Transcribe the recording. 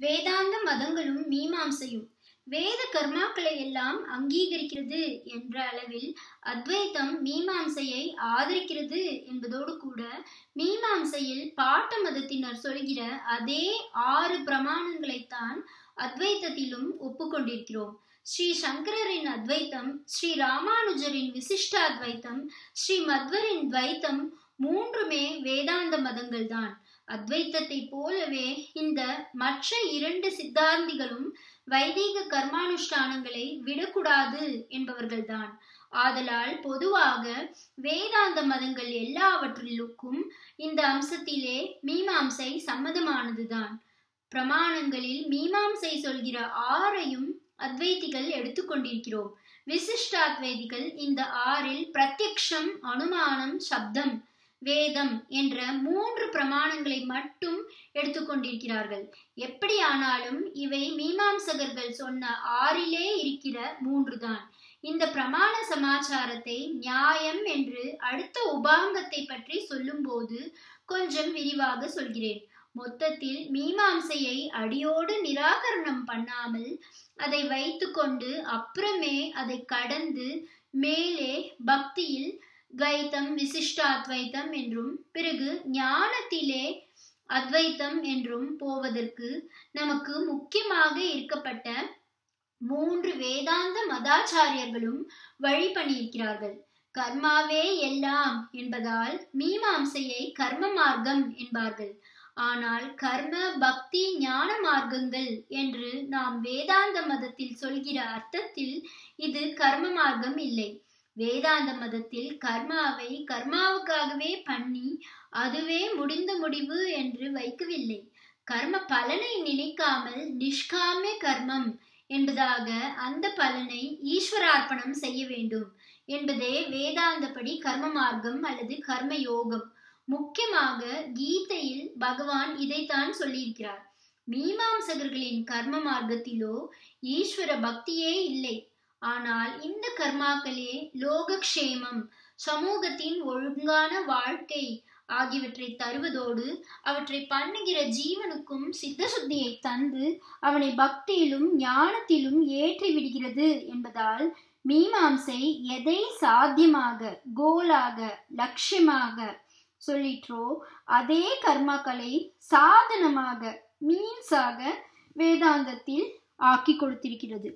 வேதாந்த மதங்களும் மீமாம்சையும். வேத கர்மாக்களை எல்லாம் அங்கீகரிக்கிறது என்ற அளவில் அத்வைத்தம் மீமாம்சையை ஆதரிக்கிறது என்பதோடு கூட மீமாம்சையில் பாட்ட மதத்தினர் சொல்கிற அதே ஆறு பிரமாணங்களைத்தான் அத்வைத்தத்திலும் ஒப்புக்கொண்டிருக்கிறோம். ஸ்ரீ சங்கரரின் அத்வைத்தம் ஸ்ரீ ராமானுஜரின் விசிஷ்ட அத்வைத்தம் ஸ்ரீ மத்வரின் துவைத்தம் மூன்றுமே வேதாந்த மதங்கள் தான் அத்வைத்தத்தை போலவே இந்த மற்ற இரண்டு சித்தாந்திகளும் வைதீக கர்மானுஷ்டானங்களை விடக்கூடாது என்பவர்கள்தான். ஆதலால் பொதுவாக வேதாந்த மதங்கள் எல்லாவற்றிலுக்கும் இந்த அம்சத்திலே மீமாம்சை சம்மதமானதுதான். பிரமாணங்களில் மீமாம்சை சொல்கிற ஆறையும் அத்வைதிகள் எடுத்துக்கொண்டிருக்கிறோம் விசிஷ்டாத்வைதிகள் இந்த ஆறில் பிரத்யக்ஷம் அனுமானம் சப்தம் வேதம் என்ற மூன்று பிரமாணங்களை மட்டும் எடுத்துக்கொண்டிருக்கிறார்கள். எப்படியானாலும் இவை மீமாம்சகர்கள் சொன்ன ஆறிலே இருக்கிற மூன்று தான் இந்த பிரமாண சமாச்சாரத்தை நியாயம் என்று அடுத்த உபாங்கத்தை பற்றி சொல்லும்போது கொஞ்சம் விரிவாக சொல்கிறேன். மொத்தத்தில் மீமாம்சையை அடியோடு நிராகரணம் பண்ணாமல் அதை வைத்துக்கொண்டு அப்புறமே அதை கடந்து மேலே பக்தியில் துவைத்தம் விசிஷ்டாத்வைத்தம் என்றும் பிறகு ஞானத்திலே அத்வைத்தம் என்றும் போவதற்கு நமக்கு முக்கியமாக இருக்கப்பட்ட மூன்று வேதாந்த மதாச்சாரியர்களும் வழி பண்ணியிருக்கிறார்கள் கர்மாவே எல்லாம் என்பதால் மீமாம்சையை கர்ம மார்க்கம் என்பார்கள். ஆனால் கர்ம பக்தி ஞான மார்க்கங்கள் என்று நாம் வேதாந்த மதத்தில் சொல்கிற அர்த்தத்தில் இது கர்ம மார்க்கம் இல்லை. வேதாந்த மதத்தில் கர்மாவை கர்மாவுக்காகவே பண்ணி அதுவே முடிந்த முடிவு என்று வைக்கவில்லை. கர்ம பலனை நினைக்காமல் நிஷ்காமே கர்மம் என்பதாக அந்த பலனை ஈஸ்வரார்ப்பணம் செய்ய வேண்டும் என்பதே வேதாந்தப்படி கர்ம மார்க்கம் அல்லது கர்ம யோகம். முக்கியமாக கீதையில் பகவான் இதைத்தான் சொல்லியிருக்கிறார். மீமாம்சகர்களின் கர்ம மார்க்கத்திலோ ஈஸ்வர பக்தியே இல்லை. ஆனால் இந்த கர்மாக்களே லோகக்ஷேமம் சமூகத்தின் ஒழுங்கான வாழ்க்கை ஆகியவற்றை தருவதோடு அவற்றை பண்ணுகிற ஜீவனுக்கும் சித்த சுத்தியை தந்து அவனை பக்தியிலும் ஞானத்திலும் ஏற்றி விடுகிறது என்பதால் மீமாம்சை எதை சாத்தியமாக கோலாக லட்சியமாக சொல்லிற்றோ அதே கர்மாக்களை சாதனமாக மீன்ஸாக வேதாந்தத்தில் ஆக்கி கொடுத்திருக்கிறது.